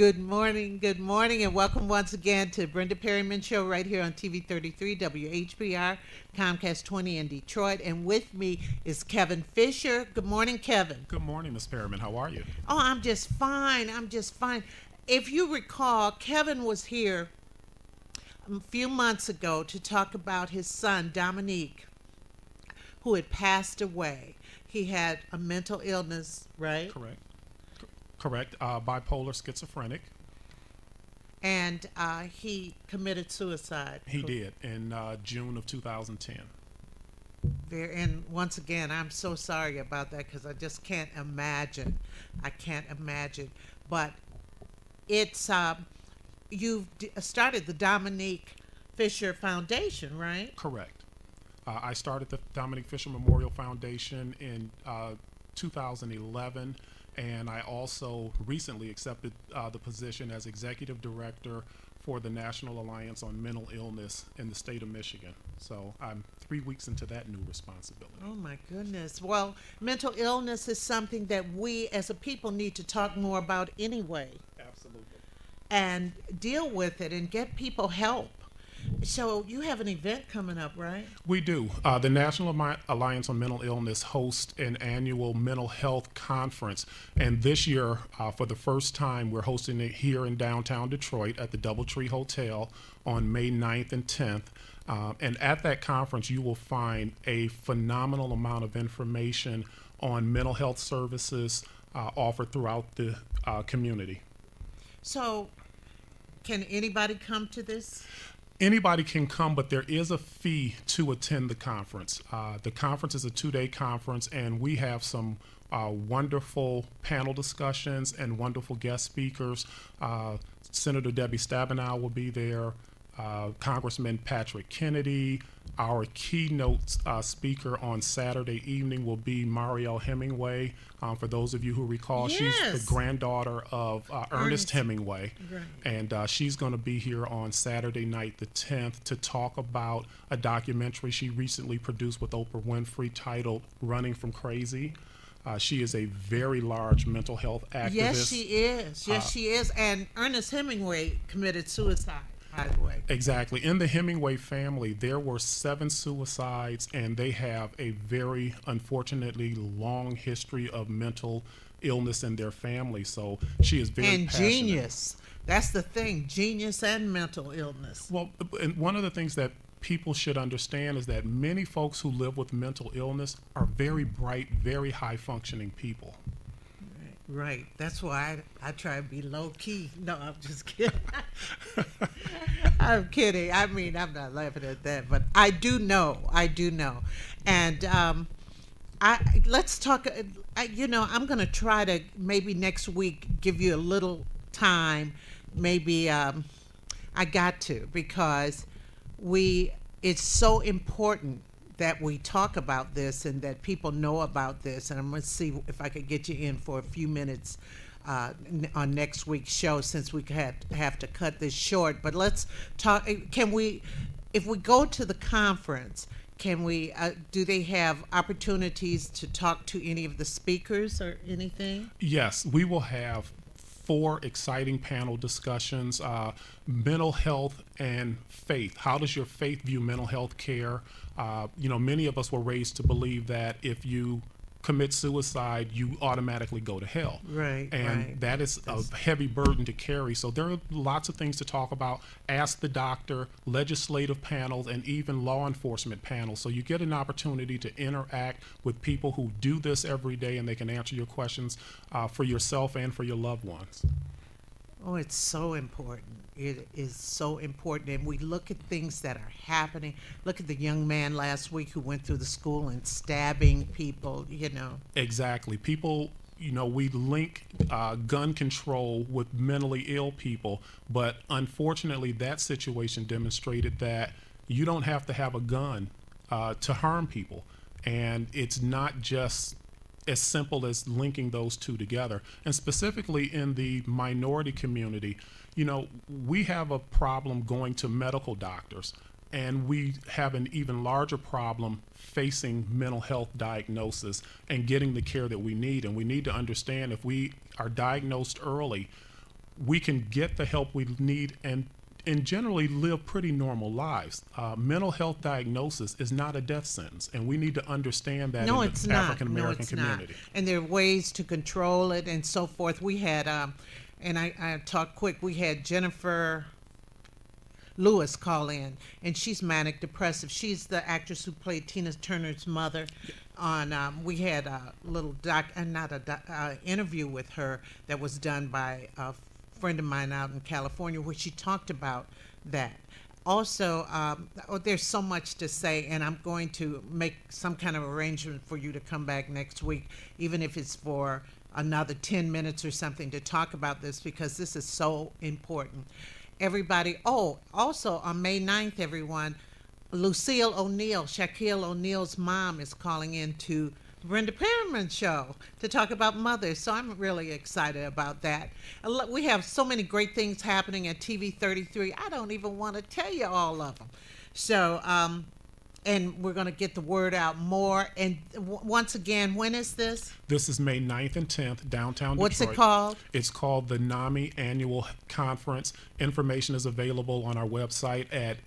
Good morning, good morning, and welcome once again to Brenda Perryman Show right here on TV 33 WHPR, Comcast 20 in Detroit. And with me is Kevin Fischer. Good morning, Kevin. Good morning, Miss Perryman. How are you? Oh, I'm just fine. I'm just fine. If you recall, Kevin was here a few months ago to talk about his son, Dominique, who had passed away. He had a mental illness, right? Correct. Correct. Uh, bipolar schizophrenic. And uh, he committed suicide. He did in uh, June of 2010. There, and once again, I'm so sorry about that because I just can't imagine. I can't imagine. But it's um, you've d- started the Dominique Fischer Foundation, right? Correct. Uh, I started the Dominique Fischer Memorial Foundation in uh, 2011 and I also recently accepted uh, the position as executive director for the National Alliance on Mental Illness in the state of Michigan. So I'm three weeks into that new responsibility. Oh my goodness. Well, mental illness is something that we as a people need to talk more about anyway. Absolutely. And deal with it and get people help. So you have an event coming up, right? We do. Uh, the National Alliance on Mental Illness hosts an annual mental health conference, and this year, uh, for the first time, we're hosting it here in downtown Detroit at the DoubleTree Hotel on May 9th and 10th. Uh, and at that conference, you will find a phenomenal amount of information on mental health services uh, offered throughout the uh, community. So, can anybody come to this? Anybody can come, but there is a fee to attend the conference. Uh, the conference is a two day conference, and we have some uh, wonderful panel discussions and wonderful guest speakers. Uh, Senator Debbie Stabenow will be there uh, Congressman Patrick Kennedy. Our keynote uh, speaker on Saturday evening will be Mariel Hemingway. Um, for those of you who recall, yes. she's the granddaughter of uh, Ernest, Ernest, Hemingway. Right. And uh, she's going to be here on Saturday night, the 10th, to talk about a documentary she recently produced with Oprah Winfrey titled Running from Crazy. Uh, she is a very large mental health activist. Yes, she is. Yes, uh, she is. And Ernest Hemingway committed suicide Exactly. In the Hemingway family, there were seven suicides, and they have a very unfortunately long history of mental illness in their family. So she is very and passionate. genius. That's the thing, genius and mental illness. Well, and one of the things that people should understand is that many folks who live with mental illness are very bright, very high functioning people. Right. That's why I, I try to be low key. No, I'm just kidding. I'm kidding. I mean, I'm not laughing at that, but I do know. I do know. And um, I let's talk. I, you know, I'm going to try to maybe next week give you a little time. Maybe um, I got to because we. It's so important that we talk about this and that people know about this. And I'm going to see if I could get you in for a few minutes uh, on next week's show since we had have to cut this short. But let's talk. Eh, can we, if we go to the conference, can we? Uh, do they have opportunities to talk to any of the speakers or anything? Yes, we will have four exciting panel discussions uh, mental health and faith. How does your faith view mental health care? Uh, you know, many of us were raised to believe that if you commit suicide, you automatically go to hell. Right. And right. that is That's... a heavy burden to carry. So there are lots of things to talk about. Ask the doctor, legislative panels, and even law enforcement panels. So you get an opportunity to interact with people who do this every day and they can answer your questions uh, for yourself and for your loved ones. Oh, it's so important. It is so important. And we look at things that are happening. Look at the young man last week who went through the school and stabbing people, you know. Exactly. People, you know, we link uh, gun control with mentally ill people, but unfortunately, that situation demonstrated that you don't have to have a gun uh, to harm people. And it's not just as simple as linking those two together. And specifically in the minority community, you know, we have a problem going to medical doctors, and we have an even larger problem facing mental health diagnosis and getting the care that we need. And we need to understand if we are diagnosed early, we can get the help we need and and generally live pretty normal lives. Uh, mental health diagnosis is not a death sentence, and we need to understand that No, in the. African no, American it's community. not. And there are ways to control it and so forth. We had, um, and I, I talk quick. We had Jennifer Lewis call in, and she's manic depressive. She's the actress who played Tina Turner's mother. On um, we had a little doc, uh, not a doc, uh, interview with her that was done by a friend of mine out in California, where she talked about that. Also, um, oh, there's so much to say, and I'm going to make some kind of arrangement for you to come back next week, even if it's for another 10 minutes or something to talk about this because this is so important. Everybody, oh, also on May 9th, everyone, Lucille O'Neal, Shaquille O'Neal's mom, is calling in to Brenda Perryman show to talk about mothers. So I'm really excited about that. We have so many great things happening at TV 33. I don't even want to tell you all of them. So, um, and we're going to get the word out more. And w- once again, when is this? This is May 9th and 10th, downtown What's it called? It's called the NAMI Annual Conference. Information is available on our website at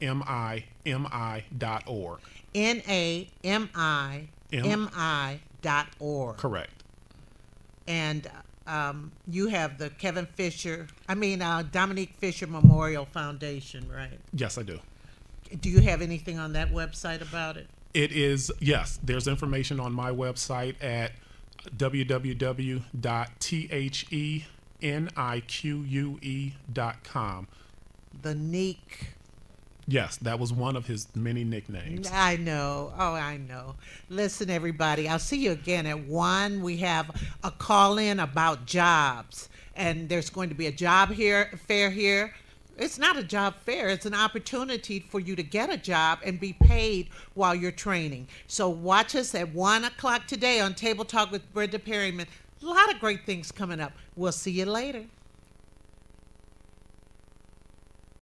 namimi.org. N A M I M I dot org. Correct. and um, you have the Kevin Fischer, I mean uh, Dominique Fischer Memorial Foundation, right? Yes, I do. Do you have anything on that website about it? It is, yes, there's information on my website at www.thenique.com. The Neek. Yes, that was one of his many nicknames. I know. Oh, I know. Listen, everybody. I'll see you again at one. We have a call in about jobs, and there's going to be a job here fair here. It's not a job fair. It's an opportunity for you to get a job and be paid while you're training. So watch us at one o'clock today on Table Talk with Brenda Perryman. A lot of great things coming up. We'll see you later.